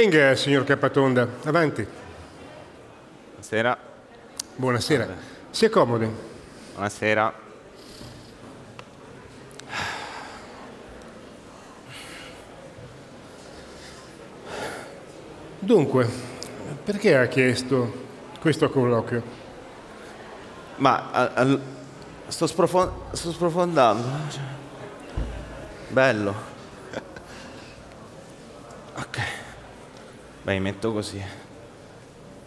Venga, signor Capatonda, avanti. Buonasera. Buonasera. Si accomodi. Buonasera. Dunque, perché ha chiesto questo colloquio? Ma al- al- sto, sprofon- sto sprofondando. cioè. Bello. Ok. Beh, metto così.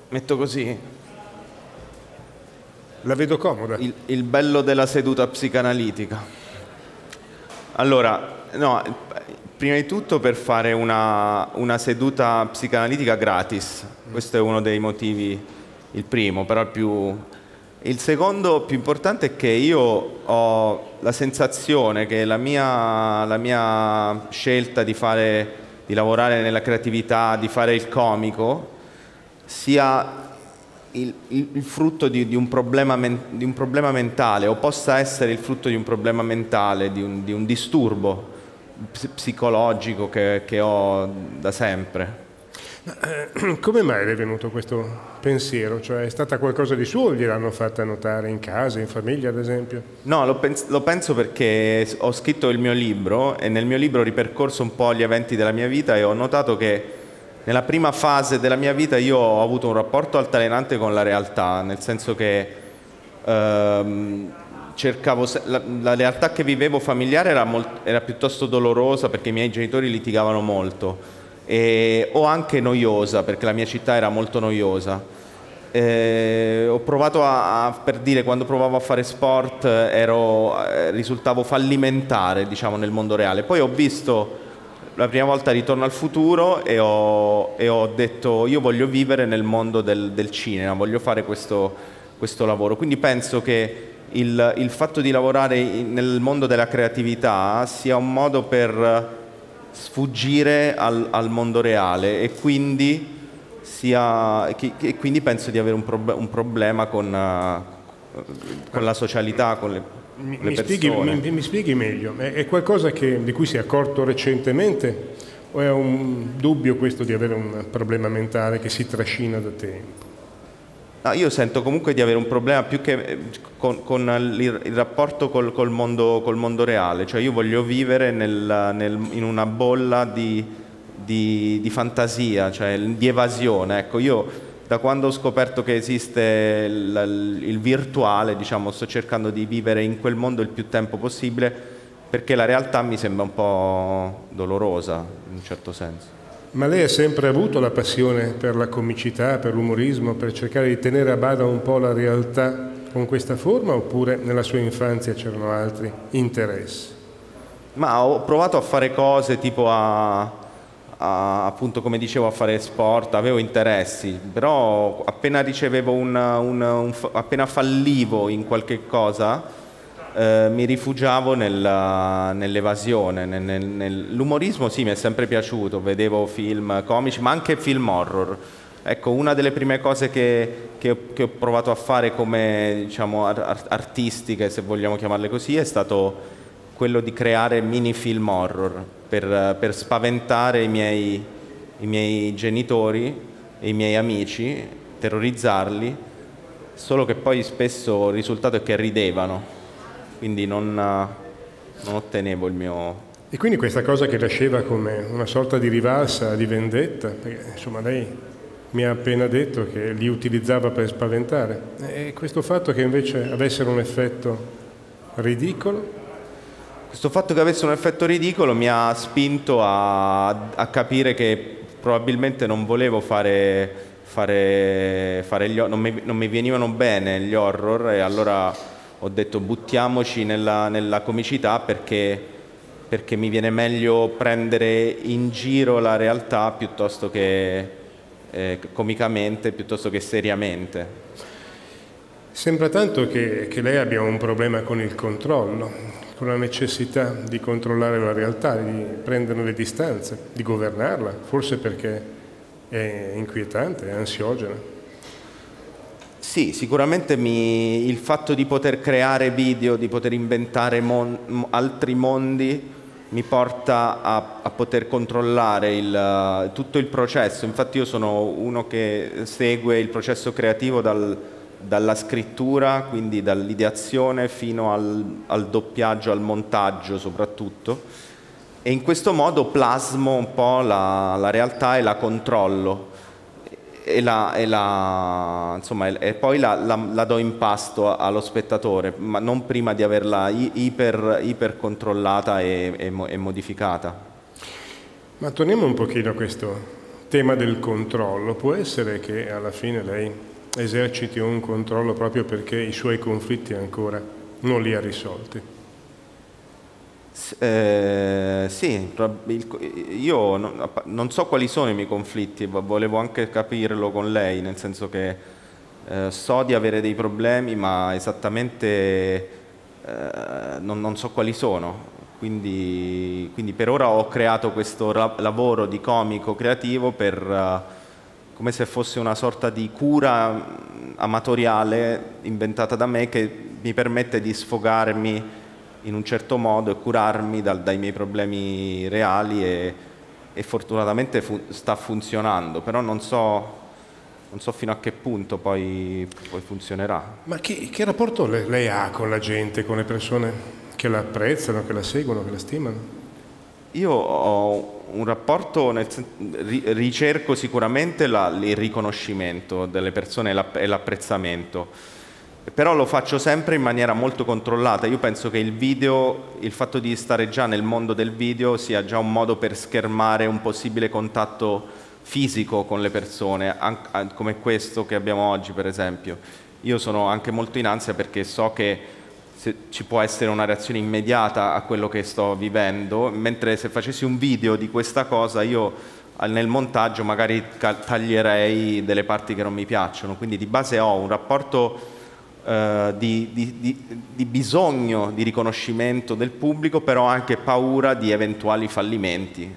Metto così. La vedo comoda. Il, il bello della seduta psicanalitica. Allora, no, prima di tutto per fare una, una seduta psicanalitica gratis. Questo è uno dei motivi, il primo, però il più... Il secondo più importante è che io ho la sensazione che la mia, la mia scelta di, fare, di lavorare nella creatività, di fare il comico, sia il, il- frutto di, di un problema men- di un problema mentale o possa essere il frutto di un problema mentale, di un, di un disturbo ps- psicologico che, che ho da sempre. Come mai le è venuto questo pensiero? Cioè è stata qualcosa di suo o gliel'hanno fatta notare in casa, in famiglia ad esempio? No, lo, pens- lo penso perché ho scritto il mio libro e nel mio libro ho ripercorso un po' gli eventi della mia vita e ho notato che nella prima fase della mia vita io ho avuto un rapporto altalenante con la realtà, nel senso che ehm, cercavo la, la realtà che vivevo familiare era, molt- era piuttosto dolorosa perché i miei genitori litigavano molto e- o anche noiosa perché la mia città era molto noiosa. Eh, ho provato a, a- per dire quando provavo a fare sport ero, eh, risultavo fallimentare diciamo nel mondo reale poi ho visto la prima volta Ritorno al futuro e ho, e ho detto io voglio vivere nel mondo del, del cinema voglio fare questo, questo lavoro quindi penso che il, il fatto di lavorare in- nel mondo della creatività sia un modo per sfuggire al, al mondo reale e quindi, sia, che- che- quindi penso di avere un, prob- un problema con, eh, con la socialità, con le, Mi, le mi spieghi, mi- mi spieghi meglio, è, è qualcosa che- di cui si è accorto recentemente? O è un dubbio questo di avere un problema mentale che si trascina da tempo? No, io sento comunque di avere un problema più che eh, con, con il, il rapporto col, col mondo, col mondo reale, cioè io voglio vivere nel- nel- in una bolla di, di- di fantasia, cioè di evasione. Ecco, io da quando ho scoperto che esiste il, il virtuale, diciamo, sto cercando di vivere in quel mondo il più tempo possibile perché la realtà mi sembra un po' dolorosa in un certo senso. Ma lei ha sempre avuto la passione per la comicità, per l'umorismo, per cercare di tenere a bada un po' la realtà con questa forma oppure nella sua infanzia c'erano altri interessi? Ma ho provato a fare cose tipo a, a- appunto come dicevo a fare sport, avevo interessi, però appena ricevevo un, un- un appena fallivo in qualche cosa eh, mi rifugiavo nella- nell'evasione, nel- nel- nel- l'umorismo sì mi è sempre piaciuto, vedevo film comici ma anche film horror. Ecco, una delle prime cose che, che che ho provato a fare come diciamo, ar- ar- artistiche, se vogliamo chiamarle così, è stato quello di creare mini film horror per, per spaventare i miei, i miei genitori e i miei amici, terrorizzarli, solo che poi spesso il risultato è che ridevano, quindi non, eh, non ottenevo il mio... E quindi questa cosa che nasceva come una sorta di rivalsa, di vendetta, perché insomma lei mi ha appena detto che li utilizzava per spaventare, e questo fatto che invece avessero un effetto ridicolo, Questo fatto che avesse un effetto ridicolo mi ha spinto a, a capire che probabilmente non volevo fare, fare, fare gli, ho- non, non mi venivano bene gli horror e allora ho detto buttiamoci nella, nella comicità perché, perché mi viene meglio prendere in giro la realtà piuttosto che eh, comicamente, piuttosto che seriamente. sembra tanto che, che lei abbia un problema con il controllo, con la necessità di controllare la realtà, di prendere le distanze, di governarla, forse perché è inquietante, è ansiogena. Sì, sicuramente mi- il fatto di poter creare video, di poter inventare mon- altri mondi mi porta a, a poter controllare il, tutto il processo. Infatti io sono uno che segue il processo creativo dal, dalla scrittura, quindi dall'ideazione fino al, al, doppiaggio, al montaggio soprattutto. E in questo modo plasmo un po' la, la realtà e la controllo e, la, e, la, insomma, e poi la, la, do in pasto allo spettatore, ma non prima di averla iper, iper controllata e, e, modificata. Ma torniamo un pochino a questo tema del controllo. Può essere che alla fine lei eserciti un controllo proprio perché i suoi conflitti ancora non li ha risolti? Eh, sì, io non so quali sono i miei conflitti, volevo anche capirlo con lei, nel senso che eh, so di avere dei problemi, ma esattamente eh, non, non, so quali sono. Quindi, quindi, per ora ho creato questo lavoro di comico creativo per, uh, come se fosse una sorta di cura amatoriale inventata da me che mi permette di sfogarmi in un certo modo e curarmi dal, dai miei problemi reali e, e fortunatamente fu, sta funzionando, però non so, non so, fino a che punto poi, poi funzionerà. Ma che, che rapporto lei, lei ha con la gente, con le persone che la apprezzano, che la seguono, che la stimano? Io ho un rapporto, nel, ricerco sicuramente la, il riconoscimento delle persone e l'apprezzamento però lo faccio sempre in maniera molto controllata. Io penso che il video, il fatto di stare già nel mondo del video sia già un modo per schermare un possibile contatto fisico con le persone, come questo che abbiamo oggi per esempio. Io sono anche molto in ansia perché so che ci può essere una reazione immediata a quello che sto vivendo, mentre se facessi un video di questa cosa io nel montaggio magari taglierei delle parti che non mi piacciono, quindi di base ho un rapporto eh, di, di, di, di, bisogno di riconoscimento del pubblico, però anche paura di eventuali fallimenti,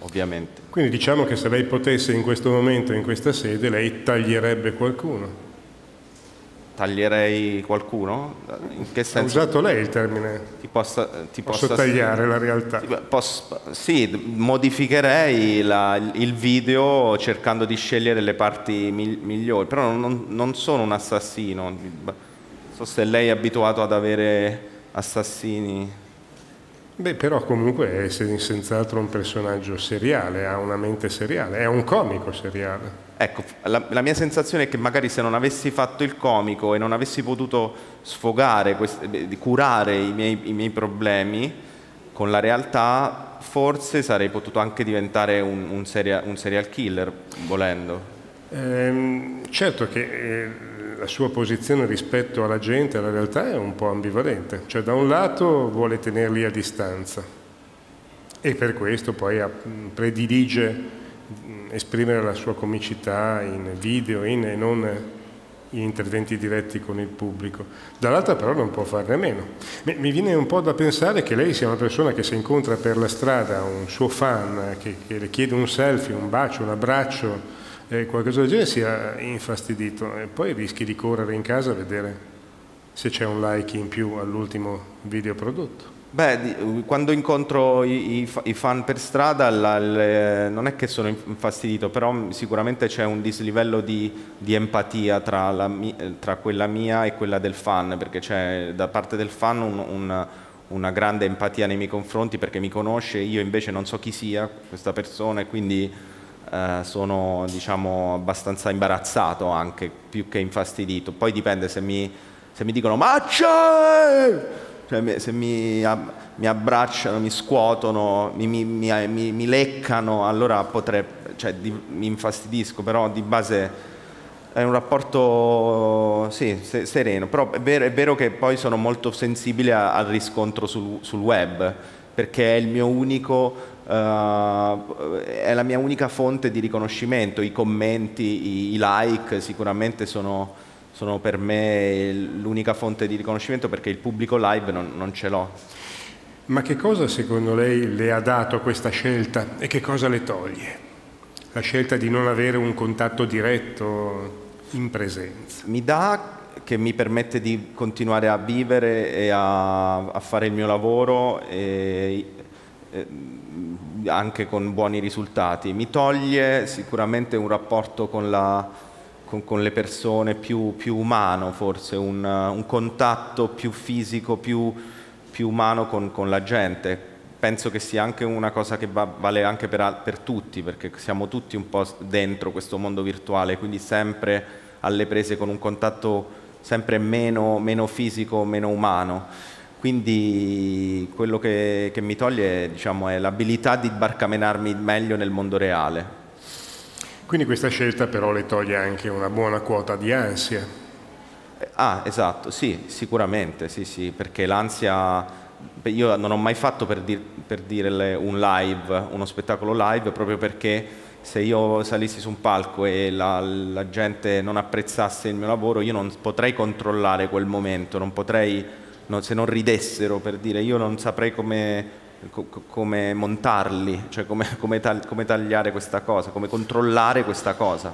ovviamente. Quindi diciamo che se lei potesse in questo momento, in questa sede, lei taglierebbe qualcuno. Taglierei qualcuno? In che senso? Ha usato lei il termine. Ti possa, ti Posso possa tagliare la realtà? Posso, sì, modificherei la, il video cercando di scegliere le parti migliori, però non, non sono un assassino. Non so se lei è abituato ad avere assassini. Beh, però comunque è senz'altro un personaggio seriale, ha una mente seriale, è un comico seriale. Ecco, la, la, mia sensazione è che magari se non avessi fatto il comico e non avessi potuto sfogare, queste, curare i miei, i miei, problemi con la realtà, forse sarei potuto anche diventare un, un, serial, un serial, killer, volendo. Ehm, certo che... Eh la sua posizione rispetto alla gente, alla realtà, è un po' ambivalente. Cioè da un lato vuole tenerli a distanza e per questo poi predilige esprimere la sua comicità in video in, e non in interventi diretti con il pubblico. Dall'altra però non può farne a meno. Mi viene un po' da pensare che lei sia una persona che se incontra per la strada un suo fan che, che le chiede un selfie, un bacio, un abbraccio, eh, qualcosa del genere sia infastidito e poi rischi di correre in casa a vedere se c'è un like in più all'ultimo video prodotto. Beh, quando incontro i, i, fan per strada la, le, non è che sono infastidito, però sicuramente c'è un dislivello di, di empatia tra, la, tra, quella mia e quella del fan, perché c'è da parte del fan un, un, una grande empatia nei miei confronti perché mi conosce, io invece non so chi sia questa persona e quindi eh, sono diciamo, abbastanza imbarazzato anche, più che infastidito. Poi dipende se mi, se mi dicono ma c'è! Cioè, se mi, mi, abbracciano, mi scuotono, mi, mi, mi leccano, allora potrebbe, cioè, di, mi infastidisco, però di base è un rapporto sì, sereno, però è vero, è vero, che poi sono molto sensibile al riscontro sul, sul web, perché è il mio unico Uh, è la mia unica fonte di riconoscimento, i commenti, i, i like sicuramente sono, sono, per me l'unica fonte di riconoscimento perché il pubblico live non, non ce l'ho. Ma che cosa secondo lei le ha dato questa scelta e che cosa le toglie? La scelta di non avere un contatto diretto in presenza. Mi dà che mi permette di continuare a vivere e a, a fare il mio lavoro e eh, anche con buoni risultati. Mi toglie sicuramente un rapporto con, la, con, con le persone più, più, umano, forse un, un contatto più fisico, più, più umano con, con, la gente. Penso che sia anche una cosa che va, vale anche per, per tutti, perché siamo tutti un po' dentro questo mondo virtuale, quindi sempre alle prese con un contatto sempre meno, meno fisico, meno umano. Quindi quello che, che mi toglie diciamo, è l'abilità di barcamenarmi meglio nel mondo reale. Quindi questa scelta però le toglie anche una buona quota di ansia. Ah, esatto, sì, sicuramente, sì, sì, perché l'ansia... Io non ho mai fatto per, dir, per dire un live, uno spettacolo live, proprio perché se io salissi su un palco e la, la, gente non apprezzasse il mio lavoro, io non potrei controllare quel momento, non potrei, no, se non ridessero per dire, io non saprei come, co, come montarli, cioè come, come, tag, come, tagliare questa cosa, come controllare questa cosa.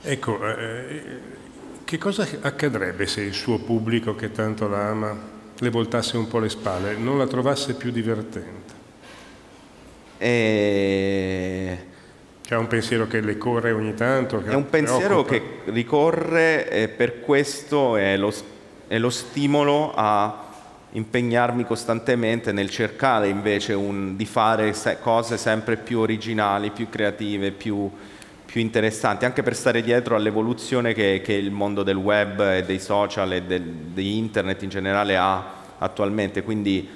Ecco, eh, che cosa accadrebbe se il suo pubblico che tanto la ama le voltasse un po' le spalle, non la trovasse più divertente? E c'è un pensiero che le corre ogni tanto? è un pensiero che ricorre e per questo è lo, è lo stimolo a impegnarmi costantemente nel cercare invece un, di fare se, cose sempre più originali, più creative, più, più interessanti, anche per stare dietro all'evoluzione che, che, il mondo del web e dei social e del, di internet in generale ha attualmente. Quindi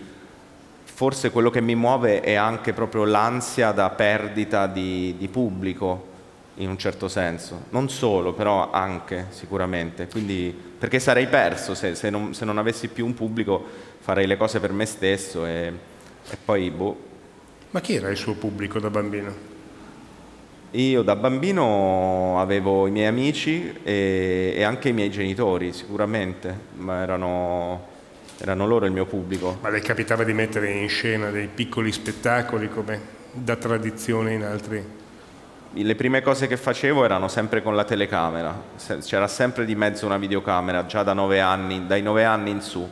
forse quello che mi muove è anche proprio l'ansia da perdita di, di, pubblico, in un certo senso. Non solo, però anche sicuramente. Quindi, perché sarei perso se, se, non, se, non, avessi più un pubblico, farei le cose per me stesso e, e poi boh. Ma chi era il suo pubblico da bambino? Io da bambino avevo i miei amici e, e anche i miei genitori, sicuramente, ma erano erano loro il mio pubblico. Ma le capitava di mettere in scena dei piccoli spettacoli come da tradizione in altri? Le prime cose che facevo erano sempre con la telecamera, c'era sempre di mezzo una videocamera, già da nove anni, dai nove anni in su.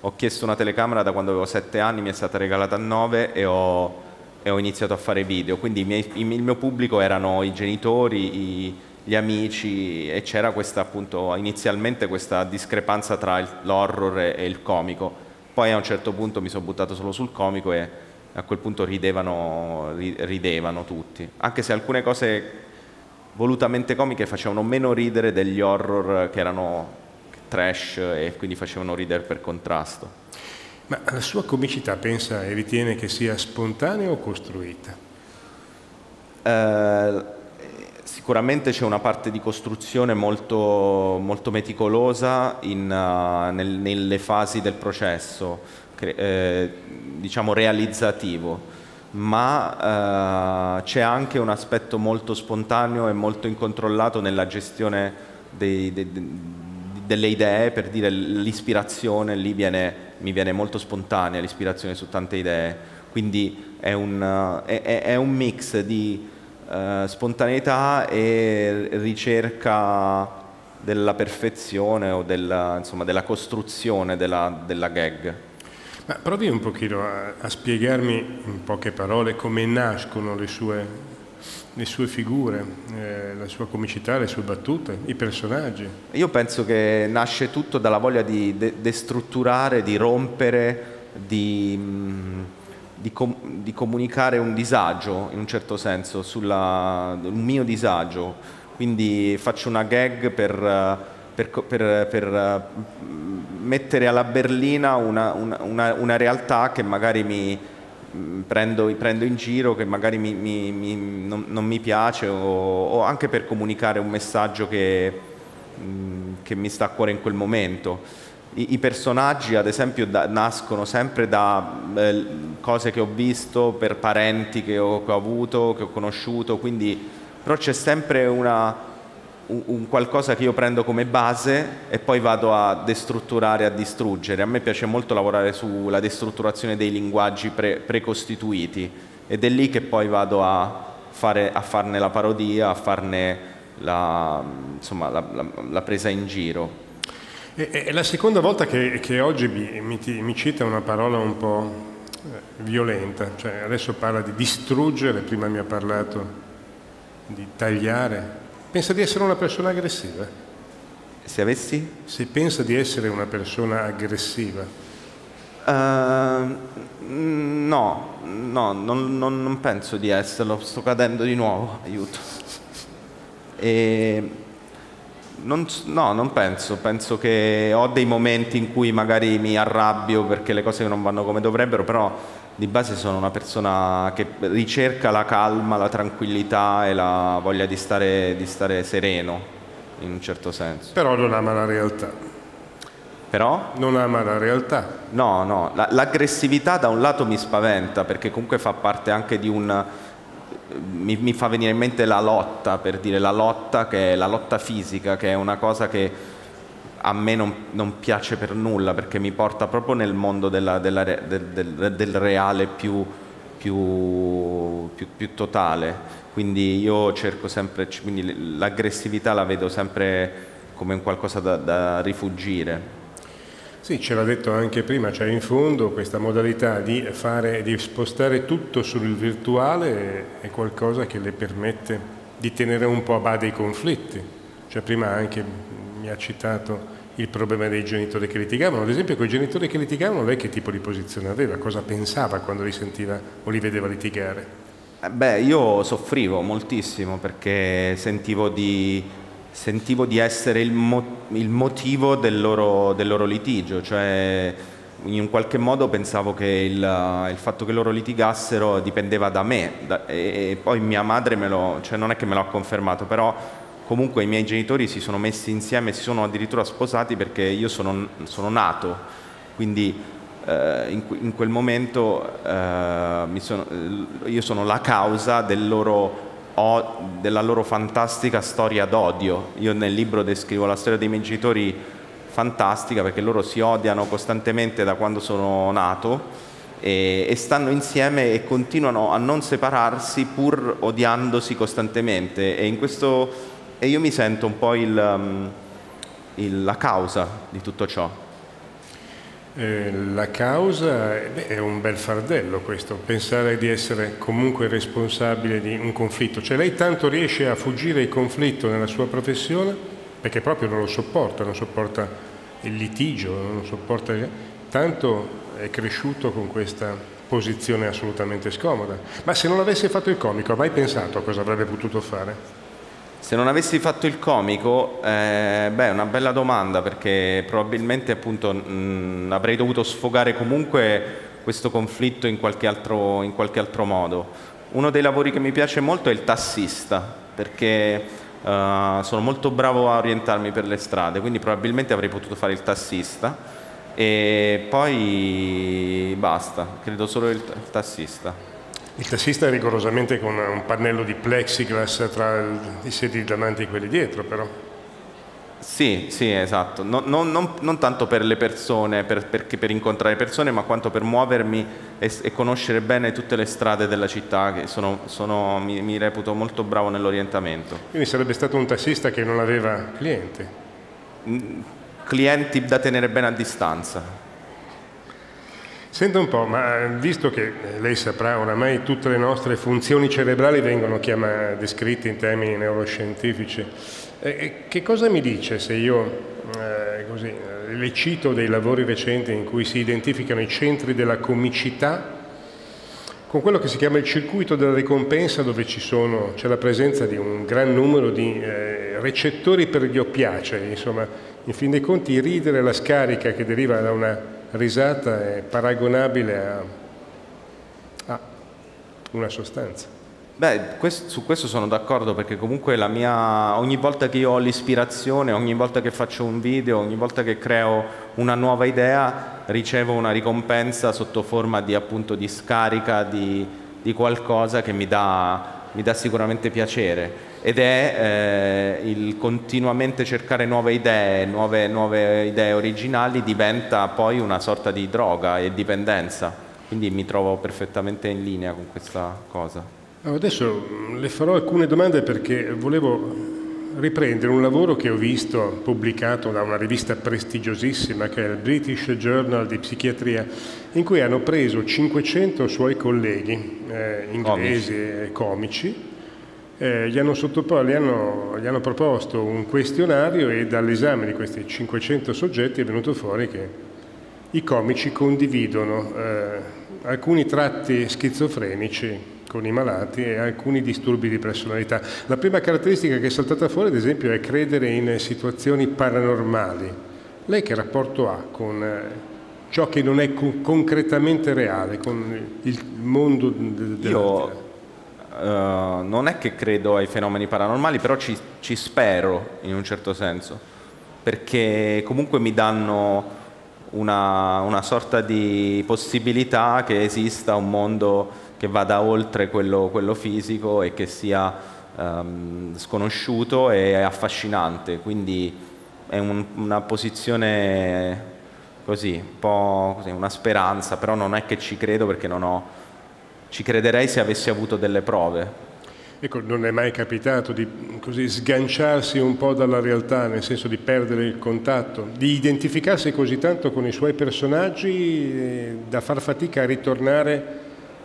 Ho chiesto una telecamera da quando avevo sette anni, mi è stata regalata a nove e ho, e ho iniziato a fare video. Quindi miei, il mio pubblico erano i genitori, i, gli amici e c'era questa appunto inizialmente questa discrepanza tra l'horror e il comico. Poi a un certo punto mi sono buttato solo sul comico e a quel punto ridevano, ridevano tutti. Anche se alcune cose volutamente comiche facevano meno ridere degli horror che erano trash e quindi facevano ridere per contrasto. Ma la sua comicità pensa e ritiene che sia spontanea o costruita? Uh, Sicuramente c'è una parte di costruzione molto, molto meticolosa in, uh, nel, nelle fasi del processo, eh, diciamo realizzativo, ma uh, c'è anche un aspetto molto spontaneo e molto incontrollato nella gestione dei, dei, delle idee, per dire l'ispirazione lì viene, mi viene molto spontanea, l'ispirazione su tante idee, quindi è un, è, è un mix di eh, spontaneità e ricerca della perfezione o della, insomma, della costruzione della, della, gag. Ma provi un pochino a, a, spiegarmi in poche parole come nascono le sue, le sue figure, eh, la sua comicità, le sue battute, i personaggi. Io penso che nasce tutto dalla voglia di de- destrutturare, di rompere, di... Mh, di, com- di, comunicare un disagio, in un certo senso, sulla, un mio disagio. Quindi faccio una gag per, per, per, per mettere alla berlina una, una, una, realtà che magari mi prendo, prendo, in giro, che magari mi, mi, mi, non, non, mi piace, o, o, anche per comunicare un messaggio che, che mi sta a cuore in quel momento. I, personaggi, ad esempio, da, nascono sempre da eh, cose che ho visto, per parenti che ho, che ho, avuto, che ho conosciuto, quindi però c'è sempre una, un, qualcosa che io prendo come base e poi vado a destrutturare, a distruggere. A me piace molto lavorare sulla destrutturazione dei linguaggi pre, precostituiti ed è lì che poi vado a, fare, a farne la parodia, a farne la, insomma, la, la, la presa in giro. È la seconda volta che, che oggi mi, mi, mi, cita una parola un po' Eh, violenta, cioè adesso parla di distruggere, prima mi ha parlato di tagliare. Pensa di essere una persona aggressiva? Se avessi? Se pensa di essere una persona aggressiva. Uh, no, no, non, non, non, penso di esserlo, sto cadendo di nuovo, aiuto. E non, no, non penso, penso che ho dei momenti in cui magari mi arrabbio perché le cose non vanno come dovrebbero, però di base sono una persona che ricerca la calma, la tranquillità e la voglia di stare, di stare sereno, in un certo senso. Però non ama la realtà. Però? Non ama la realtà. No, no, l'aggressività da un lato mi spaventa perché comunque fa parte anche di un mi, mi, fa venire in mente la lotta, per dire la lotta che è la lotta fisica, che è una cosa che a me non, non piace per nulla perché mi porta proprio nel mondo della, della, del, del, del, reale più, più, più, più, totale. Quindi io cerco sempre, l'aggressività la vedo sempre come un qualcosa da, da rifugire. Sì, ce l'ha detto anche prima, cioè in fondo questa modalità di, fare, di spostare tutto sul virtuale è qualcosa che le permette di tenere un po' a bada i conflitti. Cioè prima anche mi ha citato il problema dei genitori che litigavano, ad esempio con i genitori che litigavano lei che tipo di posizione aveva, cosa pensava quando li sentiva o li vedeva litigare? Eh, beh, io soffrivo moltissimo perché sentivo di sentivo di essere il, mo- il motivo del loro, del loro, litigio, cioè in qualche modo pensavo che il, il fatto che loro litigassero dipendeva da me. Da, e, e, poi mia madre me lo, cioè non è che me lo ha confermato, però comunque i miei genitori si sono messi insieme, si sono addirittura sposati perché io sono, sono nato, quindi eh, in, in, quel momento eh, sono, io sono la causa del loro o della loro fantastica storia d'odio. Io nel libro descrivo la storia dei miei genitori fantastica perché loro si odiano costantemente da quando sono nato e, e, stanno insieme e continuano a non separarsi pur odiandosi costantemente e, in questo, e io mi sento un po' il, um, il, la causa di tutto ciò. Eh, la causa beh, è un bel fardello questo, pensare di essere comunque responsabile di un conflitto. Cioè lei tanto riesce a fuggire il conflitto nella sua professione perché proprio non lo sopporta, non sopporta il litigio, non sopporta... Tanto è cresciuto con questa posizione assolutamente scomoda. Ma se non avesse fatto il comico, mai pensato a cosa avrebbe potuto fare? Se non avessi fatto il comico, eh, beh, è una bella domanda perché probabilmente appunto mh, avrei dovuto sfogare comunque questo conflitto in qualche, altro, in qualche, altro, modo. Uno dei lavori che mi piace molto è il tassista perché uh, sono molto bravo a orientarmi per le strade, quindi probabilmente avrei potuto fare il tassista e poi basta, credo solo il, il tassista. Il tassista è rigorosamente con un pannello di plexiglass tra i sedili davanti e quelli dietro, però. Sì, sì, esatto. Non, non, non, non tanto per le persone, per, per, per, incontrare persone, ma quanto per muovermi e, e, conoscere bene tutte le strade della città, che sono, sono, mi, mi reputo molto bravo nell'orientamento. Quindi sarebbe stato un tassista che non aveva clienti? Clienti da tenere bene a distanza. Senta un po', ma visto che lei saprà oramai tutte le nostre funzioni cerebrali vengono chiamate, descritte in termini neuroscientifici, eh, che cosa mi dice se io eh, così, le cito dei lavori recenti in cui si identificano i centri della comicità con quello che si chiama il circuito della ricompensa dove c'è la presenza di un gran numero di eh, recettori per gli oppiacei, insomma, in fin dei conti ridere la scarica che deriva da una risata è paragonabile a, a una sostanza. Beh, questo, su questo sono d'accordo perché comunque mia, ogni volta che io ho l'ispirazione, ogni volta che faccio un video, ogni volta che creo una nuova idea, ricevo una ricompensa sotto forma di, appunto, di scarica di, di qualcosa che mi dà, mi dà sicuramente piacere ed è eh, il continuamente cercare nuove idee, nuove, nuove idee originali diventa poi una sorta di droga e dipendenza, quindi mi trovo perfettamente in linea con questa cosa. Adesso le farò alcune domande perché volevo riprendere un lavoro che ho visto pubblicato da una rivista prestigiosissima che è il British Journal di Psichiatria, in cui hanno preso 500 suoi colleghi eh, inglesi e comici, eh, gli, hanno gli, hanno, gli hanno proposto un questionario e dall'esame di questi 500 soggetti è venuto fuori che i comici condividono eh, alcuni tratti schizofrenici con i malati e alcuni disturbi di personalità. La prima caratteristica che è saltata fuori, ad esempio, è credere in situazioni paranormali. Lei che rapporto ha con eh, ciò che non è co- concretamente reale, con il mondo della Io uh, non è che credo ai fenomeni paranormali, però ci, ci spero in un certo senso, perché comunque mi danno una, una sorta di possibilità che esista un mondo che vada oltre quello, quello fisico e che sia um, sconosciuto e affascinante, quindi è un, una posizione così, un po' così, una speranza, però non è che ci credo perché non ho, ci crederei se avessi avuto delle prove. Ecco, non è mai capitato di così, sganciarsi un po' dalla realtà, nel senso di perdere il contatto, di identificarsi così tanto con i suoi personaggi eh, da far fatica a ritornare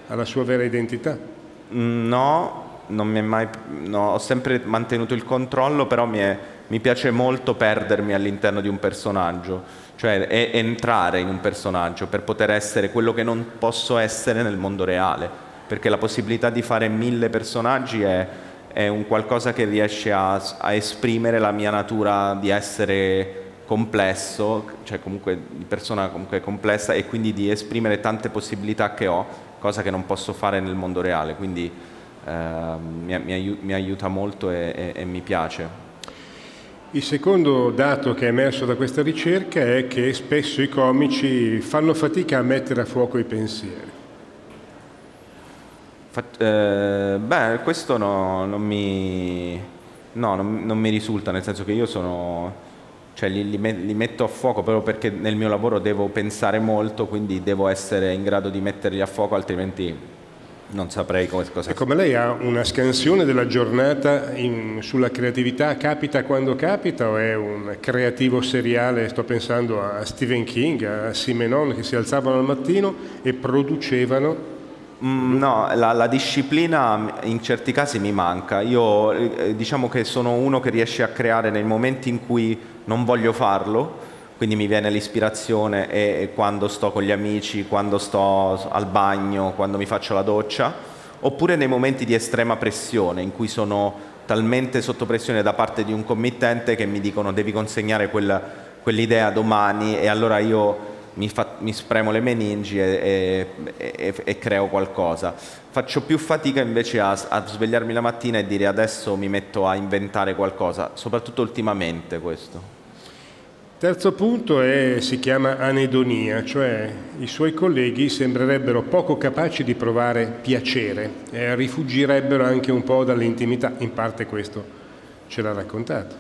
alla sua vera identità? No, non mi è mai, no, ho sempre mantenuto il controllo, però mi, è, mi piace molto perdermi all'interno di un personaggio, cioè e, entrare in un personaggio per poter essere quello che non posso essere nel mondo reale, perché la possibilità di fare mille personaggi è, è un qualcosa che riesce a, a esprimere la mia natura di essere complesso, cioè comunque di persona comunque complessa e quindi di esprimere tante possibilità che ho cosa che non posso fare nel mondo reale, quindi eh, mi, mi, mi, aiuta molto e, e, e mi piace. Il secondo dato che è emerso da questa ricerca è che spesso i comici fanno fatica a mettere a fuoco i pensieri. Eh, beh, questo no, non, mi, no, non, non mi risulta, nel senso che io sono cioè li, li, li, metto a fuoco proprio perché nel mio lavoro devo pensare molto, quindi devo essere in grado di metterli a fuoco, altrimenti non saprei come, cosa... E come lei ha una scansione della giornata in, sulla creatività, capita quando capita o è un creativo seriale? Sto pensando a Stephen King, a Simenon che si alzavano al mattino e producevano Mm, no, la, la, disciplina in certi casi mi manca. Io eh, diciamo che sono uno che riesce a creare nei momenti in cui non voglio farlo, quindi mi viene l'ispirazione e, quando sto con gli amici, quando sto al bagno, quando mi faccio la doccia, oppure nei momenti di estrema pressione in cui sono talmente sotto pressione da parte di un committente che mi dicono devi consegnare quel, quell'idea domani e allora io mi, fa, mi spremo le meningi e, e, e, e, creo qualcosa. Faccio più fatica invece a, a, svegliarmi la mattina e dire adesso mi metto a inventare qualcosa, soprattutto ultimamente questo. Terzo punto è, si chiama anedonia, cioè i suoi colleghi sembrerebbero poco capaci di provare piacere e rifugirebbero anche un po' dall'intimità, in parte questo ce l'ha raccontato.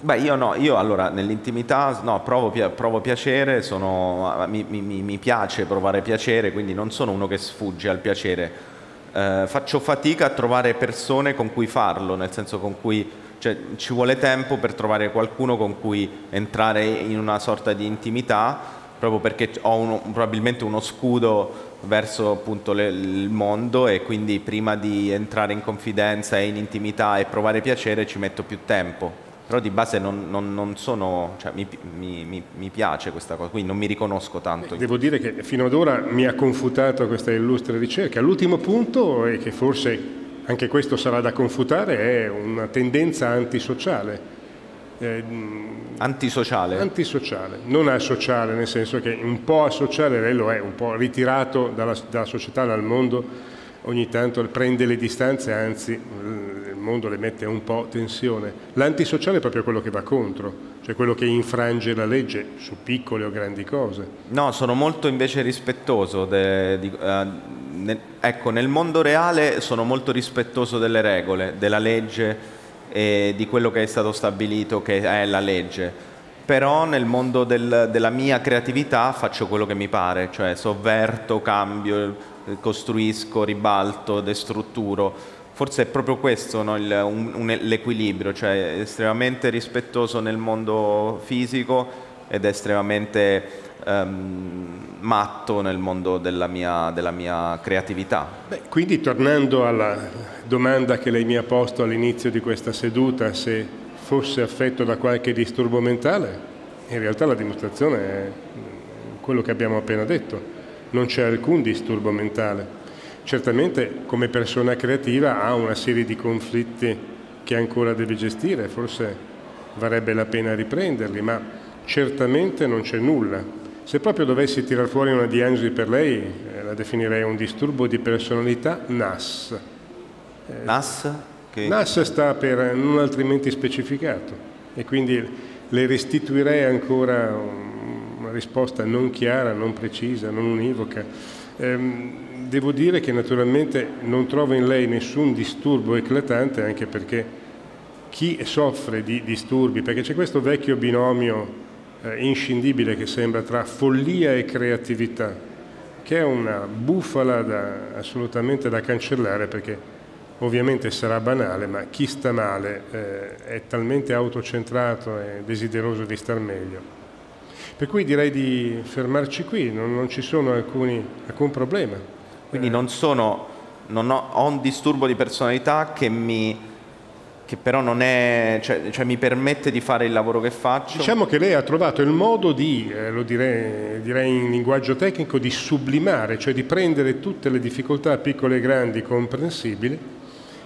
Beh, io no, io allora nell'intimità no, provo, provo piacere, sono, mi, mi, mi, piace provare piacere, quindi non sono uno che sfugge al piacere. Eh, faccio fatica a trovare persone con cui farlo, nel senso con cui cioè, ci vuole tempo per trovare qualcuno con cui entrare in una sorta di intimità, proprio perché ho uno, probabilmente uno scudo verso appunto le, il mondo e quindi prima di entrare in confidenza e in intimità e provare piacere ci metto più tempo però di base non, non, non sono, cioè, mi, mi, mi, piace questa cosa, quindi non mi riconosco tanto. Devo dire che fino ad ora mi ha confutato questa illustre ricerca. L'ultimo punto, e che forse anche questo sarà da confutare, è una tendenza antisociale. Eh, antisociale? Antisociale, non asociale, nel senso che un po' asociale lo è, un po' ritirato dalla, dalla società, dal mondo, ogni tanto prende le distanze, anzi mondo le mette un po' tensione. L'antisociale è proprio quello che va contro, cioè quello che infrange la legge su piccole o grandi cose. No, sono molto invece rispettoso. De, di, uh, ne, ecco, nel mondo reale sono molto rispettoso delle regole, della legge e di quello che è stato stabilito che è la legge. Però nel mondo del, della mia creatività faccio quello che mi pare, cioè sovverto, cambio, costruisco, ribalto, destrutturo forse è proprio questo no, il, un, un, l'equilibrio, cioè estremamente rispettoso nel mondo fisico ed estremamente um, matto nel mondo della mia, della mia creatività. Beh, quindi tornando alla domanda che lei mi ha posto all'inizio di questa seduta, se fosse affetto da qualche disturbo mentale, in realtà la dimostrazione è quello che abbiamo appena detto, non c'è alcun disturbo mentale. Certamente come persona creativa ha una serie di conflitti che ancora deve gestire, forse varrebbe la pena riprenderli, ma certamente non c'è nulla. Se proprio dovessi tirar fuori una diagnosi per lei, eh, la definirei un disturbo di personalità NAS. Eh, NAS? Che... NAS sta per non altrimenti specificato e quindi le restituirei ancora una risposta non chiara, non precisa, non univoca. Ehm, devo dire che naturalmente non trovo in lei nessun disturbo eclatante, anche perché chi soffre di disturbi, perché c'è questo vecchio binomio eh, inscindibile che sembra tra follia e creatività, che è una bufala da, assolutamente da cancellare perché ovviamente sarà banale, ma chi sta male eh, è talmente autocentrato e desideroso di star meglio. Per cui direi di fermarci qui, non, non ci sono alcuni, alcun problema. Quindi non sono, non ho, ho un disturbo di personalità che mi che però non è, cioè, cioè, mi permette di fare il lavoro che faccio. Diciamo che lei ha trovato il modo di, eh, lo direi, direi, in linguaggio tecnico, di sublimare, cioè di prendere tutte le difficoltà piccole e grandi comprensibili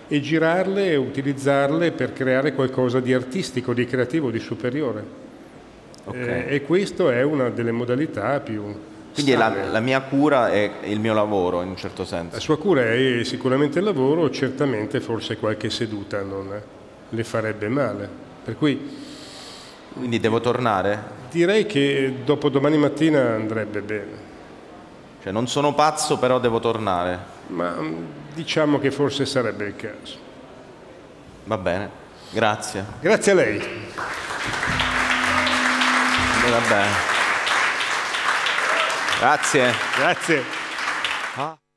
e girarle e utilizzarle per creare qualcosa di artistico, di creativo, di superiore. Okay. Eh, e questa è una delle modalità più... Quindi la, la, mia cura è il mio lavoro in un certo senso. La sua cura è sicuramente il lavoro, certamente forse qualche seduta non le farebbe male. Per cui... Quindi devo tornare? Direi che dopo domani mattina andrebbe bene. Cioè non sono pazzo però devo tornare? Ma diciamo che forse sarebbe il caso. Va bene, grazie. Grazie a lei. Va bene. Grazie. Grazie. Ah.